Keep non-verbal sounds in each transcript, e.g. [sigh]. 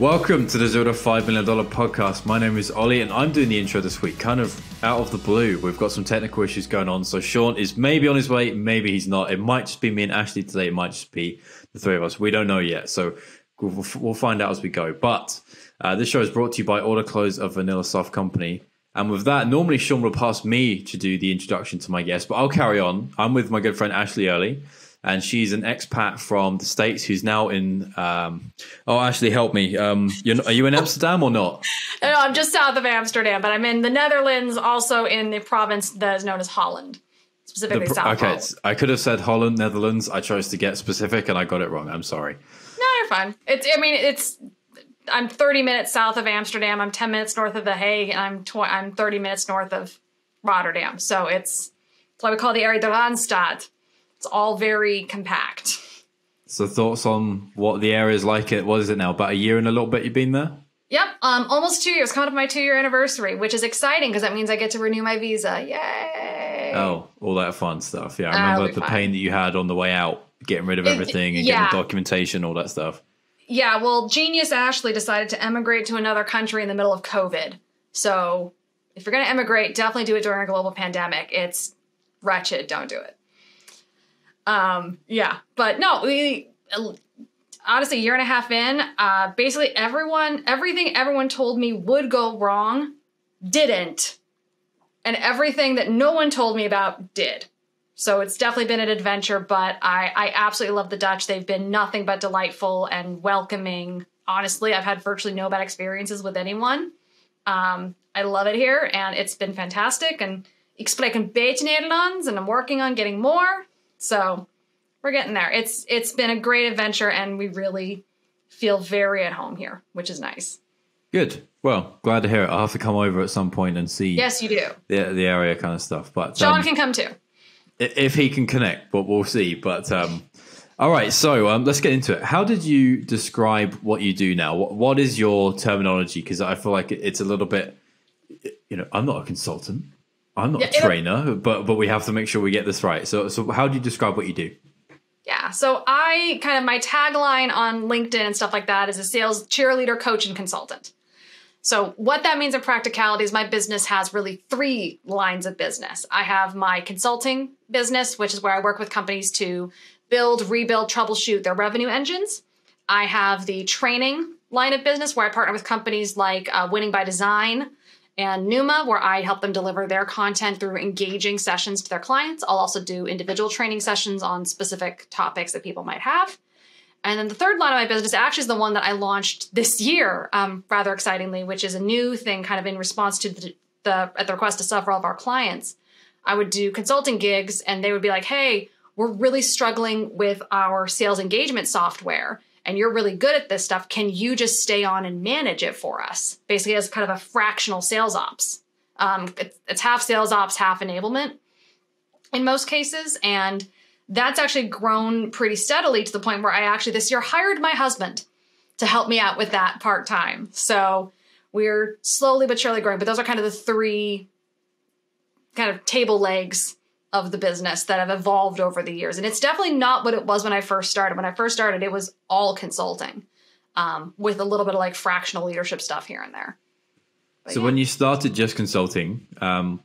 Welcome to the Zero to Five Million Dollar Podcast. My name is Ollie, and I'm doing the intro this week, kind of out of the blue. We've got some technical issues going on, so Sean is maybe on his way, maybe he's not. It might just be me and Ashleigh today. It might just be the three of us. We don't know yet, so we'll, we'll find out as we go. But uh, this show is brought to you by Autoklose of VanillaSoft Company. And with that, normally Sean will pass me to do the introduction to my guest, but I'll carry on. I'm with my good friend Ashleigh Early and she's an expat from the states who's now in. Um, oh, Ashleigh, help me. Um, are you in Amsterdam or not? [laughs] No, I'm just south of Amsterdam, but I'm in the Netherlands, also in the province that is known as Holland, specifically the, South Okay, Holland. I could have said Holland, Netherlands. I chose to get specific, and I got it wrong. I'm sorry. No, you're fine. It's. I mean, it's. I'm 30 minutes south of Amsterdam. I'm 10 minutes north of The Hague, and I'm tw- I'm 30 minutes north of Rotterdam. So it's. That's why we call the area the Randstad. It's all very compact. So thoughts on what the area is like? It what is it now? About a year and a little bit you've been there. Yep, um, almost two years. Coming up my two year anniversary, which is exciting because that means I get to renew my visa. Yay! Oh, all that fun stuff. Yeah, I remember the fun. pain that you had on the way out, getting rid of everything and yeah. getting documentation, all that stuff. Yeah, well, genius Ashleigh decided to emigrate to another country in the middle of COVID. So if you're going to emigrate, definitely do it during a global pandemic. It's wretched. Don't do it. Um, yeah, but no, we honestly, a year and a half in, uh, basically everyone, everything everyone told me would go wrong, didn't, and everything that no one told me about did. So it's definitely been an adventure, but I, I absolutely love the Dutch. They've been nothing but delightful and welcoming. Honestly, I've had virtually no bad experiences with anyone. Um, I love it here, and it's been fantastic. And ik spreek een beetje Nederlands, and I'm working on getting more. So we're getting there. It's it's been a great adventure, and we really feel very at home here, which is nice. Good. Well, glad to hear it. I'll have to come over at some point and see. Yes, you do. The the area kind of stuff. But John um, can come too. If he can connect, but we'll see. But um, all right, so um, let's get into it. How did you describe what you do now? What, what is your terminology? Because I feel like it's a little bit. You know, I'm not a consultant. I'm not yeah, a trainer, but but we have to make sure we get this right. So so how do you describe what you do? Yeah, so I kind of my tagline on LinkedIn and stuff like that is a sales cheerleader, coach, and consultant. So what that means in practicality is my business has really three lines of business. I have my consulting business, which is where I work with companies to build, rebuild, troubleshoot their revenue engines. I have the training line of business where I partner with companies like uh, Winning by Design, and Numa, where I help them deliver their content through engaging sessions to their clients. I'll also do individual training sessions on specific topics that people might have. And then the third line of my business actually is the one that I launched this year, um, rather excitingly, which is a new thing, kind of in response to the, the at the request of several of our clients. I would do consulting gigs, and they would be like, "Hey, we're really struggling with our sales engagement software." And you're really good at this stuff, can you just stay on and manage it for us? Basically, as kind of a fractional sales ops. Um, it's, it's half sales ops, half enablement in most cases. And that's actually grown pretty steadily to the point where I actually this year hired my husband to help me out with that part time. So we're slowly but surely growing, but those are kind of the three kind of table legs of the business that have evolved over the years. And it's definitely not what it was when I first started. When I first started, it was all consulting um, with a little bit of like fractional leadership stuff here and there. But so yeah. when you started just consulting, um,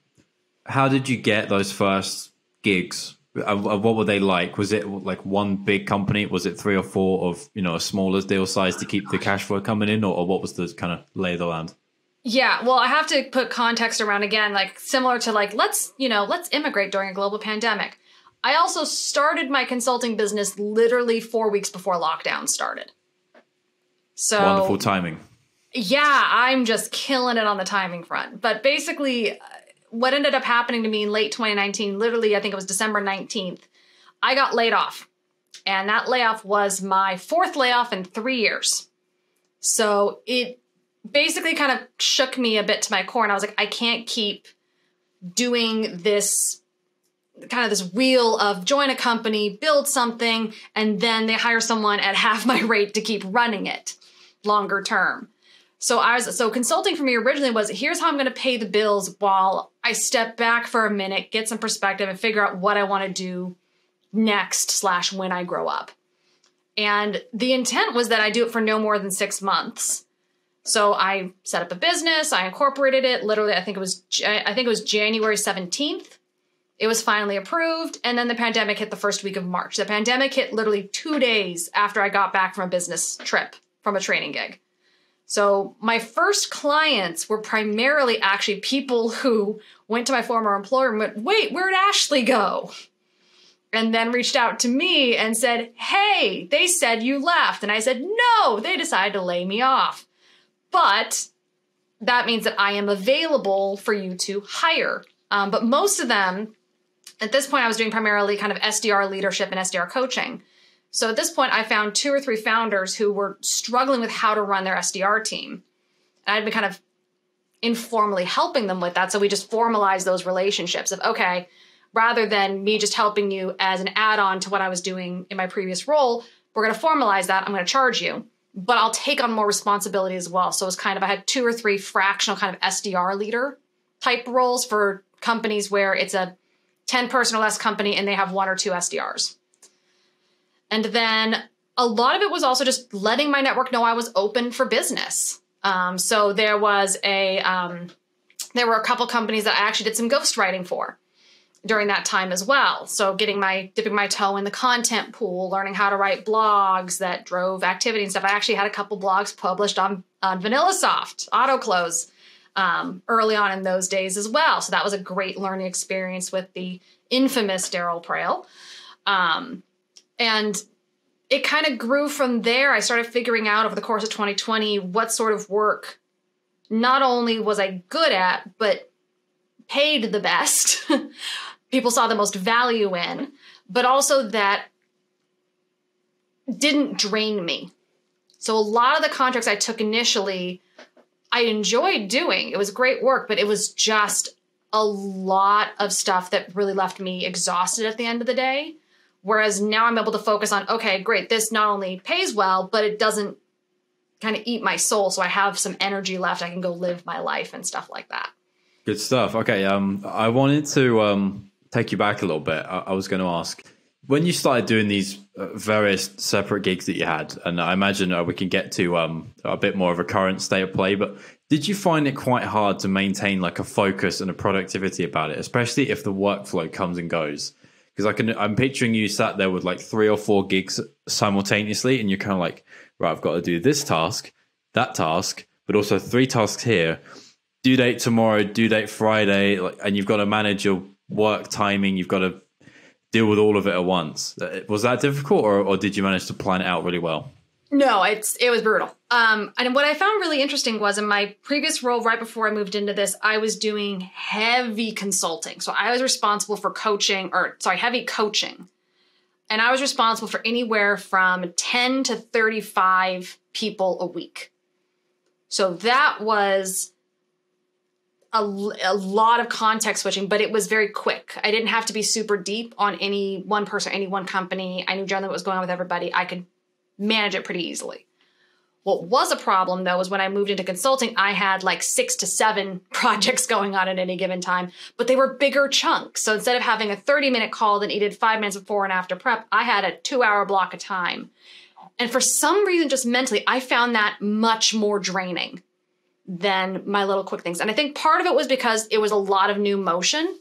how did you get those first gigs? Uh, what were they like? Was it like one big company? Was it three or four of you know a smaller deal size to keep the cash flow coming in, or, or what was the kind of lay of the land? Yeah, well, I have to put context around again, like similar to like let's, you know, let's immigrate during a global pandemic. I also started my consulting business literally 4 weeks before lockdown started. So Wonderful timing. Yeah, I'm just killing it on the timing front. But basically uh, what ended up happening to me in late 2019, literally I think it was December 19th, I got laid off. And that layoff was my fourth layoff in 3 years. So it basically kind of shook me a bit to my core and I was like I can't keep doing this kind of this wheel of join a company, build something and then they hire someone at [laughs] half my rate to keep running it longer term. So I was so consulting for me originally was here's how I'm going to pay the bills while I step back for a minute, get some perspective and figure out what I want to do next slash when I grow up. And the intent was that I do it for no more than six months. So I set up a business, I incorporated it. Literally, I think it was I think it was January 17th. It was finally approved, and then the pandemic hit the first week of March. The pandemic hit literally two days after I got back from a business trip from a training gig. So my first clients were primarily actually people who went to my former employer and went, "Wait, where'd Ashleigh go?" and then reached out to me and said, Hey, they said you left. And I said, No, they decided to lay me off. But that means that I am available for you to hire. Um, but most of them, at this point, I was doing primarily kind of SDR leadership and SDR coaching. So at this point, I found two or three founders who were struggling with how to run their SDR team. And I'd been kind of informally helping them with that. So we just formalized those relationships of, okay, rather than me just helping you as an add on to what I was doing in my previous role, we're going to formalize that. I'm going to charge you, but I'll take on more responsibility as well. So it's kind of, I had two or three fractional kind of SDR leader type roles for companies where it's a 10 person or less company and they have one or two SDRs. And then a lot of it was also just letting my network know I was open for business. Um, so there was a, um, there were a couple companies that I actually did some ghostwriting for during that time as well. So getting my dipping my toe in the content pool, learning how to write blogs that drove activity and stuff. I actually had a couple blogs published on on VanillaSoft, Autoklose, um, early on in those days as well. So that was a great learning experience with the infamous Darryl Praill, Um, and it kind of grew from there. I started figuring out over the course of 2020 what sort of work not only was I good at, but paid the best. [laughs] people saw the most value in, but also that didn't drain me. So a lot of the contracts I took initially, I enjoyed doing. It was great work, but it was just a lot of stuff that really left me exhausted at the end of the day. Whereas now I'm able to focus on, okay, great, this not only pays well, but it doesn't kind of eat my soul. So I have some energy left. I can go live my life and stuff like that. Good stuff. Okay. Um, I wanted to um, take you back a little bit, I, I was going to ask when you started doing these uh, various separate gigs that you had, and I imagine uh, we can get to um, a bit more of a current state of play, but did you find it quite hard to maintain like a focus and a productivity about it, especially if the workflow comes and goes? Because I can, I'm picturing you sat there with like three or four gigs simultaneously, and you're kind of like, right, I've got to do this task, that task, but also three tasks here. Due date tomorrow, due date Friday, and you've got to manage your work timing. You've got to deal with all of it at once. Uh, was that difficult, or, or did you manage to plan it out really well? No, it's it was brutal. Um, and what I found really interesting was in my previous role, right before I moved into this, I was doing heavy consulting. So I was responsible for coaching, or sorry, heavy coaching, and I was responsible for anywhere from ten to thirty-five people a week. So that was a, a lot of context switching, but it was very quick. I didn't have to be super deep on any one person, any one company. I knew generally what was going on with everybody. I could manage it pretty easily. What was a problem though was when I moved into consulting, I had like six to seven [laughs] projects going on at any given time, but they were bigger chunks. So instead of having a 30 minute call that needed five minutes before and after prep, I had a two hour block of time. And for some reason, just mentally, I found that much more draining than my little quick things. And I think part of it was because it was a lot of new motion.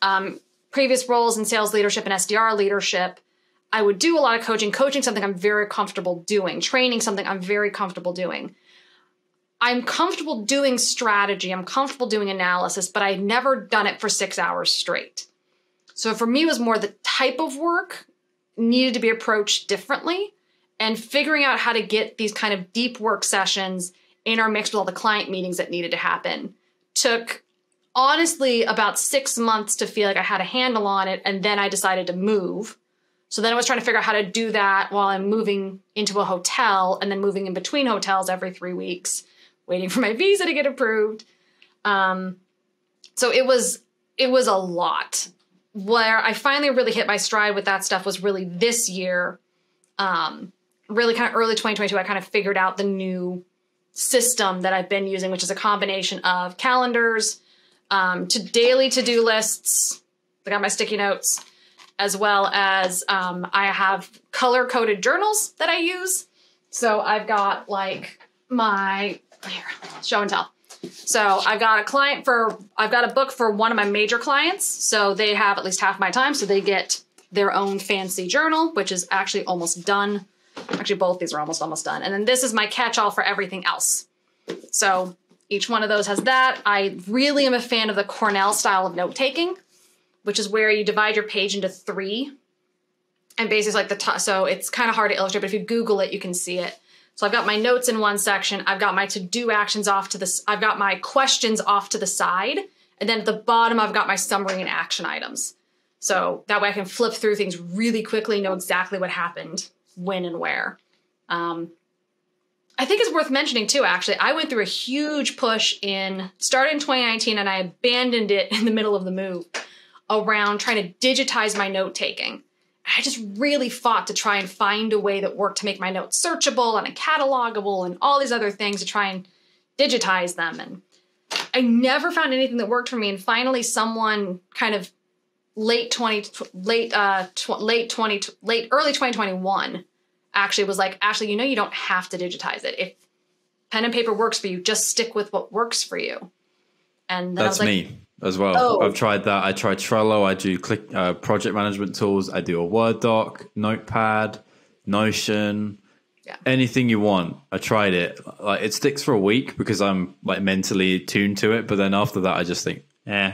Um, previous roles in sales leadership and SDR leadership, I would do a lot of coaching, coaching something I'm very comfortable doing, training something I'm very comfortable doing. I'm comfortable doing strategy, I'm comfortable doing analysis, but I'd never done it for six hours straight. So for me, it was more the type of work needed to be approached differently and figuring out how to get these kind of deep work sessions intermixed with all the client meetings that needed to happen. Took honestly about six months to feel like I had a handle on it, and then I decided to move. So then I was trying to figure out how to do that while I'm moving into a hotel and then moving in between hotels every three weeks, waiting for my visa to get approved. Um, so it was it was a lot. Where I finally really hit my stride with that stuff was really this year. Um, really kind of early 2022, I kind of figured out the new system that I've been using, which is a combination of calendars, um, to daily to do lists. I got my sticky notes, as well as um, I have color coded journals that I use. So I've got like my here, show and tell. So I've got a client for I've got a book for one of my major clients. So they have at least half my time. So they get their own fancy journal, which is actually almost done. Actually, both these are almost almost done. And then this is my catch-all for everything else. So each one of those has that. I really am a fan of the Cornell style of note taking, which is where you divide your page into three. And basically, like the top, so it's kind of hard to illustrate, but if you Google it, you can see it. So I've got my notes in one section. I've got my to-do actions off to this. I've got my questions off to the side, and then at the bottom I've got my summary and action items. So that way I can flip through things really quickly, know exactly what happened, when and where. Um, I think it's worth mentioning too. Actually, I went through a huge push in started in 2019, and I abandoned it [laughs] in the middle of the move around trying to digitize my note taking. I just really fought to try and find a way that worked to make my notes searchable and catalogable and all these other things to try and digitize them. And I never found anything that worked for me. And finally, someone kind of late 20, late, uh, tw- late 20, late, early 2021 actually was like, Ashleigh, you know, you don't have to digitize it. If pen and paper works for you, just stick with what works for you. And that's like, me as well. Oh. I've tried that. I tried Trello. I do click uh, project management tools. I do a Word doc, Notepad, Notion, yeah. anything you want. I tried it. Like it sticks for a week because I'm like mentally tuned to it. But then after that, I just think, eh,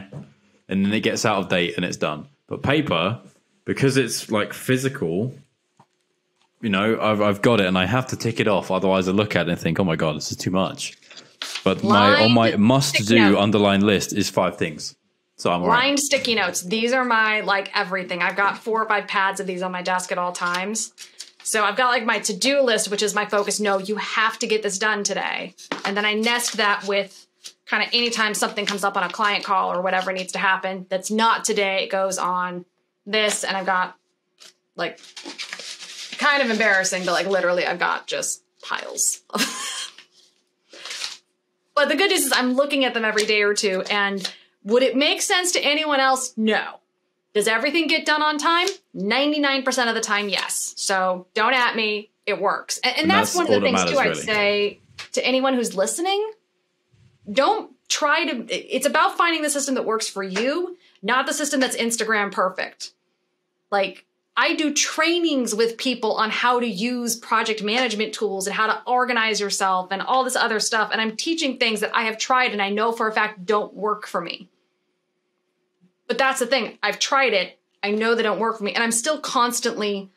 and then it gets out of date and it's done. But paper, because it's like physical, you know, I've I've got it and I have to tick it off. Otherwise, I look at it and think, oh my god, this is too much. But my on my must do underlined list is five things. So I'm lined right. sticky notes. These are my like everything. I've got four or five pads of these on my desk at all times. So I've got like my to do list, which is my focus. No, you have to get this done today. And then I nest that with kind of anytime something comes up on a client call or whatever needs to happen that's not today, it goes on this. And I've got like kind of embarrassing, but like literally, I've got just piles but the good news is I'm looking at them every day or two. And would it make sense to anyone else? No. Does everything get done on time? 99% of the time, yes. So don't at me. It works. And, and, and that's, that's, one of the things, too, really. I'd say to anyone who's listening don't try to, it's about finding the system that works for you, not the system that's Instagram perfect. Like, I do trainings with people on how to use project management tools and how to organize yourself and all this other stuff. And I'm teaching things that I have tried and I know for a fact don't work for me. But that's the thing. I've tried it. I know they don't work for me. And I'm still constantly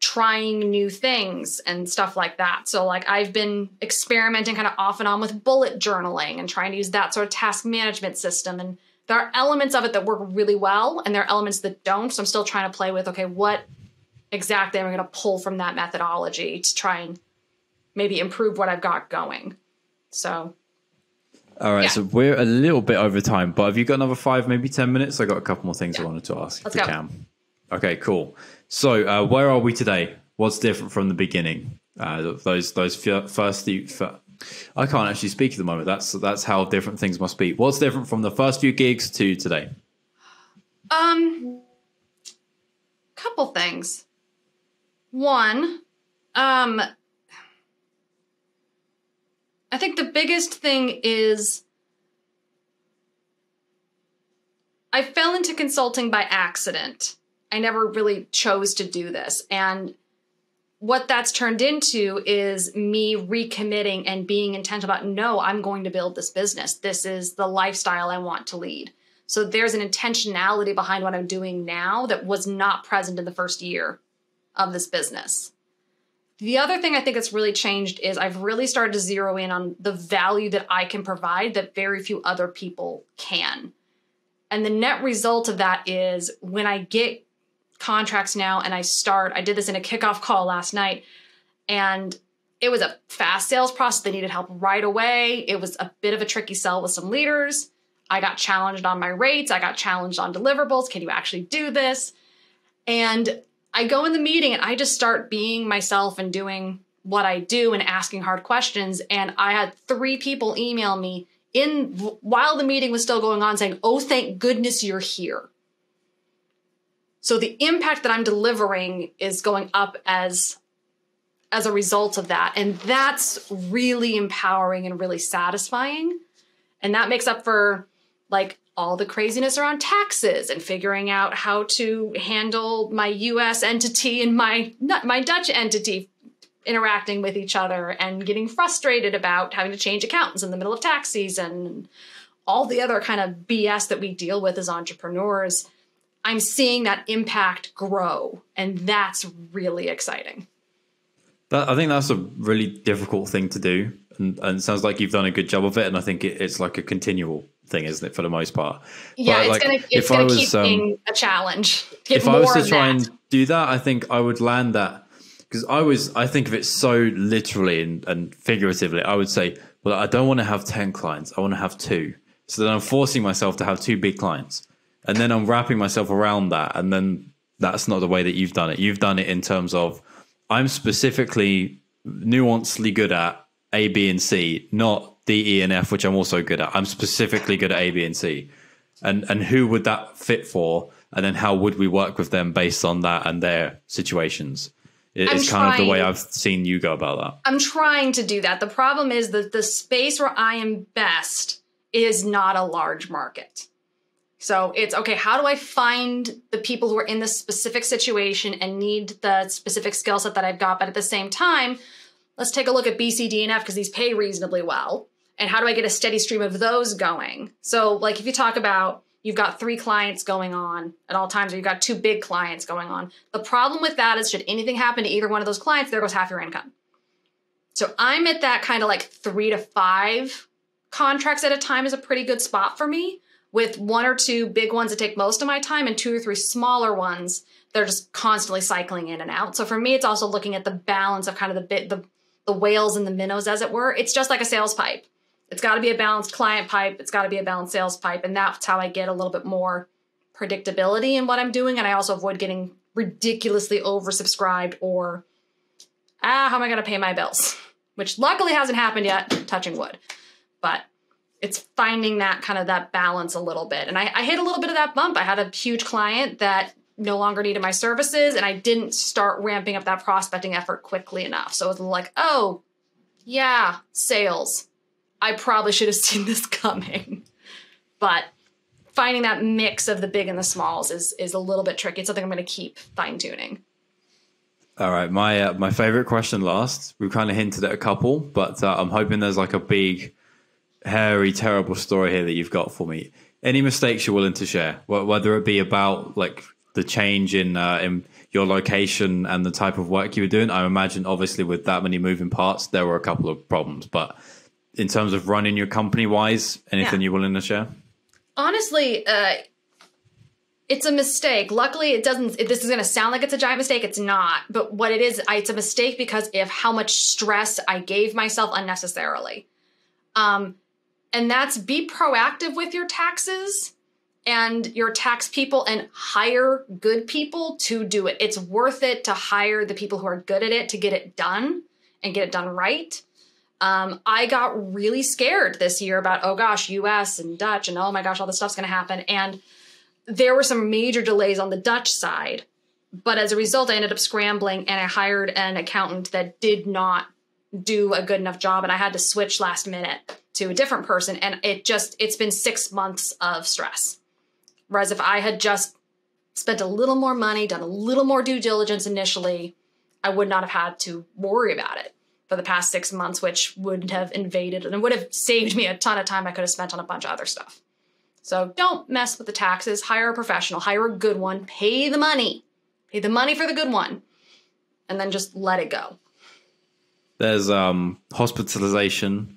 trying new things and stuff like that. So, like, I've been experimenting kind of off and on with bullet journaling and trying to use that sort of task management system. And there are elements of it that work really well and there are elements that don't so i'm still trying to play with okay what exactly am i going to pull from that methodology to try and maybe improve what i've got going? So. All right yeah. so we're a little bit over time but have you got another five maybe ten minutes? I got a couple more things yeah. i wanted to ask Let's if you go. can. Okay cool. So uh, where are we today? What's different from the beginning? Uh, those those first few, I can't actually speak at the moment. That's that's how different things must be. What's different from the first few gigs to today? Um, couple things. One, um, I think the biggest thing is I fell into consulting by accident. I never really chose to do this, and what that's turned into is me recommitting and being intentional about no, I'm going to build this business. This is the lifestyle I want to lead. So there's an intentionality behind what I'm doing now that was not present in the first year of this business. The other thing I think that's really changed is I've really started to zero in on the value that I can provide that very few other people can. And the net result of that is when I get contracts now and I start. I did this in a kickoff call last night and it was a fast sales process. They needed help right away. It was a bit of a tricky sell with some leaders. I got challenged on my rates. I got challenged on deliverables. Can you actually do this? And I go in the meeting and I just start being myself and doing what I do and asking hard questions. And I had three people email me in while the meeting was still going on saying, "Oh, thank goodness you're here." So the impact that I'm delivering is going up as as a result of that. And that's really empowering and really satisfying. And that makes up for like all the craziness around taxes and figuring out how to handle my US entity and my my Dutch entity interacting with each other and getting frustrated about having to change accountants in the middle of tax season and all the other kind of BS that we deal with as entrepreneurs. I'm seeing that impact grow and that's really exciting. That, I think that's a really difficult thing to do, and, and, it sounds like you've done a good job of it. And I think it, it's like a continual thing, isn't it, for the most part? Yeah, but it's like, gonna it's gonna was, keep um, being a challenge. if I was to try that. and do that, I think I would land that because I was I think of it so literally and, and figuratively. I would say, well, I don't want to have ten clients. I want to have two. So then I'm forcing myself to have two big clients, and then I'm wrapping myself around that, and then that's not the way that you've done it. You've done it in terms of I'm specifically nuancedly good at A, B, and C, not D, E, and F, which I'm also good at. I'm specifically good at A, B, and C. And and who would that fit for? And then how would we work with them based on that and their situations? It's kind of the way I've seen you go about that. I'm trying to do that. The problem is that the space where I am best is not a large market. So it's okay, how do I find the people who are in this specific situation and need the specific skill set that I've got? But at the same time, let's take a look at B, C, D, and F because these pay reasonably well. And how do I get a steady stream of those going? So, like, if you talk about you've got three clients going on at all times, or you've got two big clients going on, the problem with that is should anything happen to either one of those clients, there goes half your income. So, I'm at that kind of like three to five contracts at a time is a pretty good spot for me with one or two big ones that take most of my time and two or three smaller ones that are just constantly cycling in and out. So for me, it's also looking at the balance of kind of the bit the the whales and the minnows, as it were. It's just like a sales pipe. It's got to be a balanced client pipe. It's got to be a balanced sales pipe, and that's how I get a little bit more predictability in what I'm doing, and I also avoid getting ridiculously oversubscribed or ah, how am I going to pay my bills? Which luckily hasn't happened yet, touching wood. But it's finding that kind of that balance a little bit. And I, I hit a little bit of that bump. I had a huge client that no longer needed my services and I didn't start ramping up that prospecting effort quickly enough. So it was like, oh, yeah, sales. I probably should have [laughs] seen this coming. But finding that mix of the big and the smalls is is a little bit tricky. It's something I'm going to keep fine tuning. All right, my uh, my favorite question last. We've kind of hinted at a couple, but uh, I'm hoping there's like a big hairy, terrible story here that you've got for me. Any mistakes you're willing to share, whether it be about like the change in uh, in your location and the type of work you were doing. I imagine, obviously, with that many moving parts, there were a couple of problems. But in terms of running your company wise, anything yeah. you're willing to share? Honestly, uh, it's a mistake. Luckily, it doesn't. This is going to sound like it's a giant mistake. It's not. But what it is, it's a mistake because of how much stress I gave myself unnecessarily. Um, and that's be proactive with your taxes and your tax people and hire good people to do it. It's worth it to hire the people who are good at it to get it done and get it done right. Um, I got really scared this year about, oh gosh, US and Dutch, and oh my gosh, all this stuff's gonna happen. And there were some major delays on the Dutch side. But as a result, I ended up scrambling and I hired an accountant that did not do a good enough job. And I had to switch last minute to a different person and it just it's been 6 months of stress. Whereas if I had just spent a little more money, done a little more due diligence initially, I would not have had to worry about it for the past 6 months which would have invaded and would have saved me a ton of time I could have spent on a bunch of other stuff. So don't mess with the taxes, hire a professional, hire a good one, pay the money. Pay the money for the good one and then just let it go. There's um hospitalization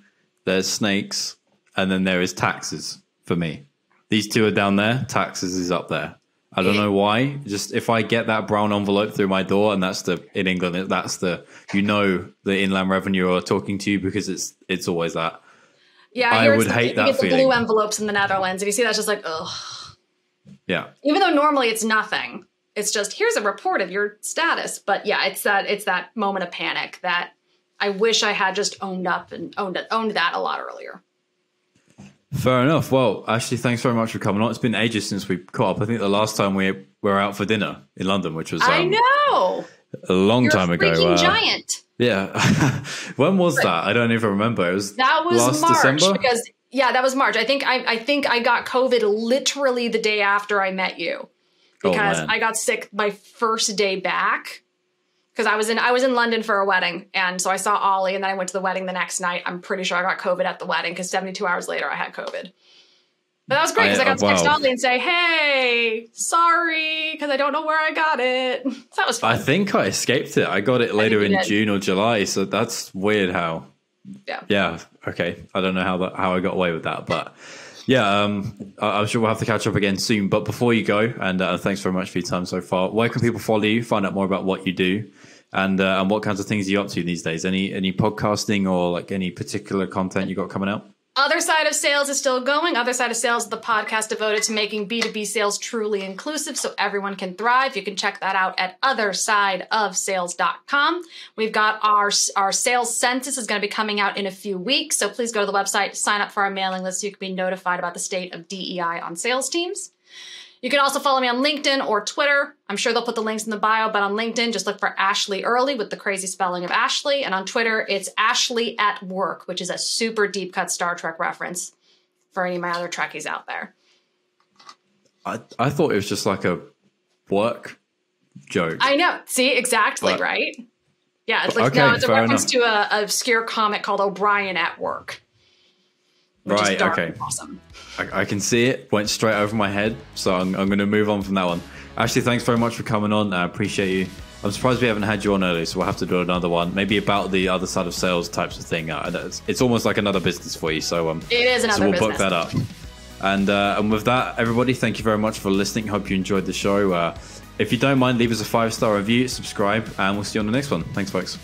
there's snakes, and then there is taxes for me. These two are down there. Taxes is up there. I don't know why. Just if I get that brown envelope through my door, and that's the in England, that's the you know the Inland Revenue are talking to you because it's it's always that. Yeah, I, would hate that. You get the feeling. blue envelopes in the Netherlands. If you see that, just like ugh. Yeah. Even though normally it's nothing, it's just here's a report of your status. But yeah, it's that it's that moment of panic that I wish I had just owned up and owned it, owned that a lot earlier. Fair enough. Well, Ashleigh, thanks very much for coming on. It's been ages since we caught up. I think the last time we were out for dinner in London, which was um, I know a long You're time a ago. uh, giant. Yeah. [laughs] when was that? I don't even remember. It was That was last March December. because yeah, that was March. I think I, I think I got COVID literally the day after I met you Oh, because man. I got sick my first day back because I was in I was in London for a wedding and so I saw Ollie and then I went to the wedding the next night. I'm pretty sure I got COVID at the wedding because 72 hours later I had COVID. But that was great because I, I- got to text wow. Ollie and say, "Hey, sorry," because I don't know where I got it. So [laughs] that was fun. I think I escaped it. I got it later in did. June or July, so that's weird how yeah. Yeah. Okay. I don't know how that how I got away with that, but yeah, um, I'm sure we'll have to catch up again soon. But before you go, and uh, thanks very much for your time so far. Where can people follow you? Find out more about what you do, and uh, and what kinds of things are you up to these days? Any any podcasting or like any particular content you got coming out? Other Side of Sales is still going. Other Side of Sales the podcast devoted to making B2B sales truly inclusive so everyone can thrive. You can check that out at othersideofsales.com. We've got our, our sales census is going to be coming out in a few weeks. So please go to the website, sign up for our mailing list so you can be notified about the state of DEI on sales teams. You can also follow me on LinkedIn or Twitter. I'm sure they'll put the links in the bio, but on LinkedIn, just look for Ashleigh Early with the crazy spelling of Ashleigh. And on Twitter, it's Ashleigh at Work, which is a super deep cut Star Trek reference for any of my other Trekkies out there. I I thought it was just like a work joke. I know. See, exactly, But- right? Yeah, it's like Okay, no, it's a reference to a, a obscure comic called O'Brien at Work. Which Right, is dark okay. and awesome. I, I can see it. Went straight over my head, so I'm, I'm going to move on from that one. Ashleigh, thanks very much for coming on. I appreciate you. I'm surprised we haven't had you on earlier, so we'll have to do another one, maybe about the other side of sales types of thing. Uh, it's, it's almost like another business for you, so um, It is another so we'll business. book that up. And uh, and with that, everybody, thank you very much for listening. Hope you enjoyed the show. Uh, if you don't mind, leave us a five star review, subscribe, and we'll see you on the next one. Thanks, folks.